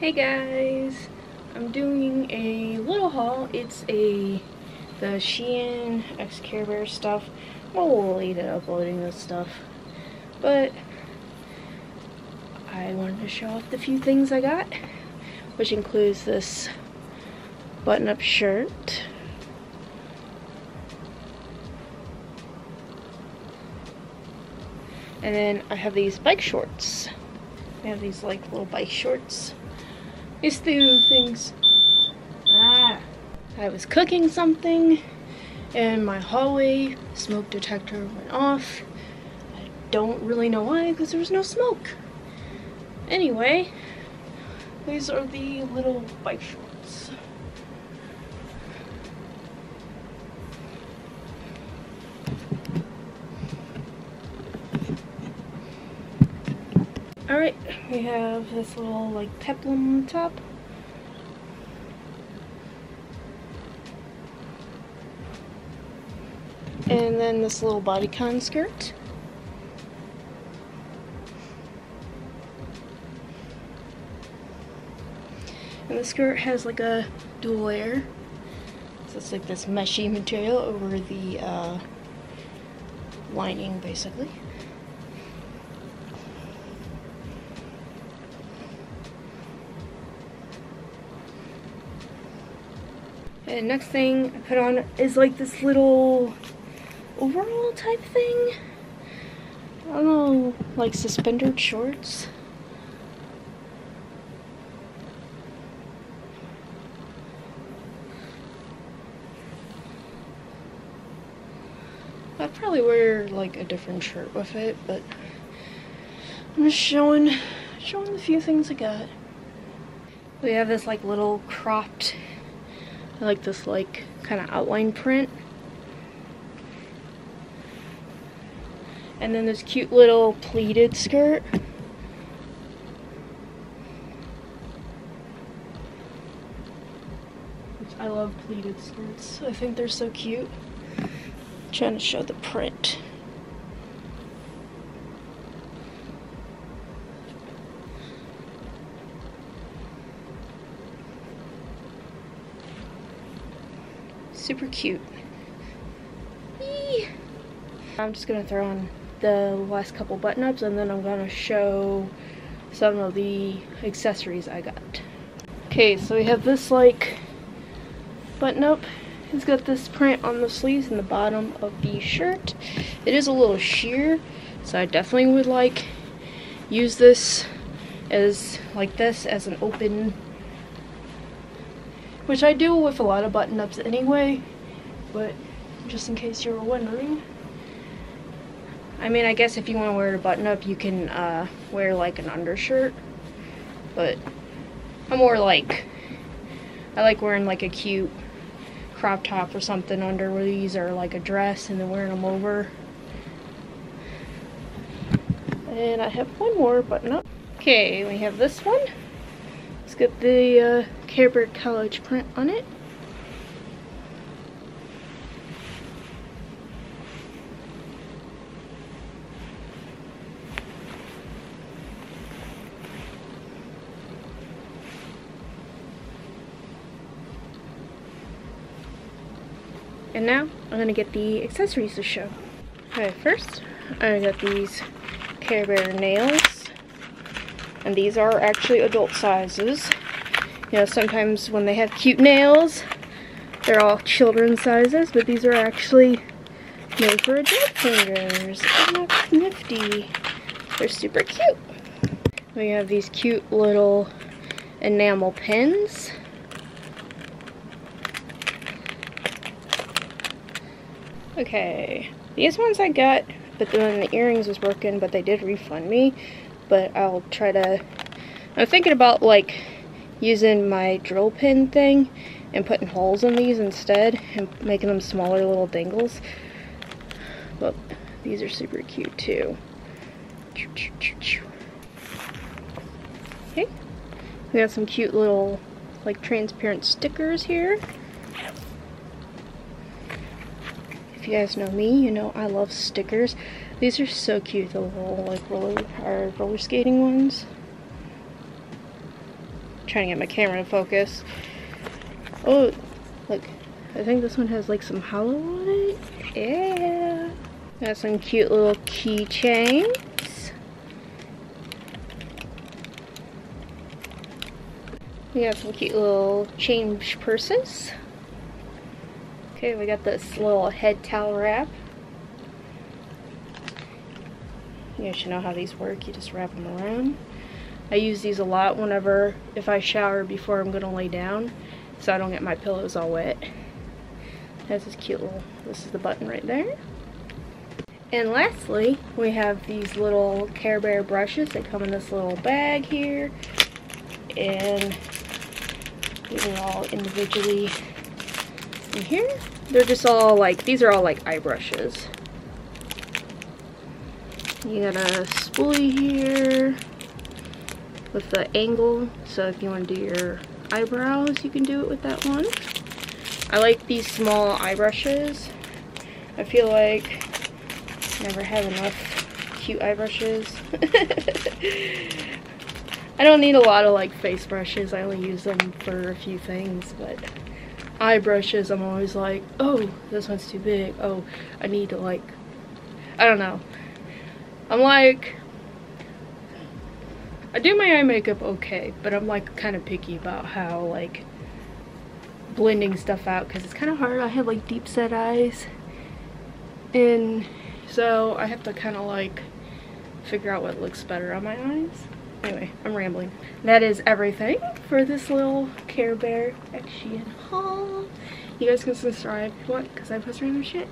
Hey guys, I'm doing a little haul. It's a the Shein X Care Bear stuff. I'm a little late at uploading this stuff, but I wanted to show off the few things I got, which includes this button-up shirt. And then I have these bike shorts. I have these like little bike shorts. These two things. Ah. I was cooking something and my hallway. Smoke detector went off. I don't really know why because there was no smoke. Anyway, these are the little bike shorts. Alright, we have this little like peplum top. And then this little bodycon skirt. And the skirt has like a dual layer. So it's like this meshy material over the uh, lining basically. And next thing I put on is like this little overall type thing. I don't know, like suspendered shorts. I'd probably wear like a different shirt with it, but I'm just showing showing the few things I got. We have this like little cropped I like this like kind of outline print. And then this cute little pleated skirt. I love pleated skirts. I think they're so cute. I'm trying to show the print. Super cute. Eee. I'm just gonna throw on the last couple button ups and then I'm gonna show some of the accessories I got. Okay, so we have this like button up. It's got this print on the sleeves and the bottom of the shirt. It is a little sheer, so I definitely would like use this as like this as an open which I do with a lot of button ups anyway, but just in case you were wondering. I mean, I guess if you want to wear a button up, you can uh, wear like an undershirt, but I'm more like, I like wearing like a cute crop top or something under these or like a dress and then wearing them over. And I have one more button up. Okay, we have this one. It's got the uh, Care College print on it. And now I'm gonna get the accessories to show. Okay, first I got these Care Bear nails and these are actually adult sizes. You know, sometimes when they have cute nails, they're all children's sizes, but these are actually made for adult fingers. Nifty? They're super cute. We have these cute little enamel pins. Okay, these ones I got, but then the earrings was working, but they did refund me but I'll try to, I'm thinking about like using my drill pin thing and putting holes in these instead and making them smaller little dangles. But these are super cute too. Okay, we got some cute little like transparent stickers here. If you guys know me, you know I love stickers. These are so cute, the little like roller or roller skating ones. trying to get my camera to focus. Oh, look. I think this one has like some holo on it. Yeah. Got some cute little keychains. We got some cute little change purses. Okay, we got this little head towel wrap. You guys should know how these work. You just wrap them around. I use these a lot whenever, if I shower before I'm gonna lay down, so I don't get my pillows all wet. has this cute little, this is the button right there. And lastly, we have these little Care Bear brushes. They come in this little bag here. And these are all individually in here. They're just all like, these are all like eye brushes. You got a spoolie here with the angle. So if you want to do your eyebrows, you can do it with that one. I like these small eye brushes. I feel like I never have enough cute eye brushes. I don't need a lot of like face brushes. I only use them for a few things, but eye brushes, I'm always like, oh, this one's too big. Oh, I need to like, I don't know. I'm like, I do my eye makeup okay, but I'm like kind of picky about how like blending stuff out because it's kind of hard. I have like deep set eyes and so I have to kind of like figure out what looks better on my eyes. Anyway, I'm rambling. That is everything for this little Care Bear Shein haul. You guys can subscribe if you want because I post random shit.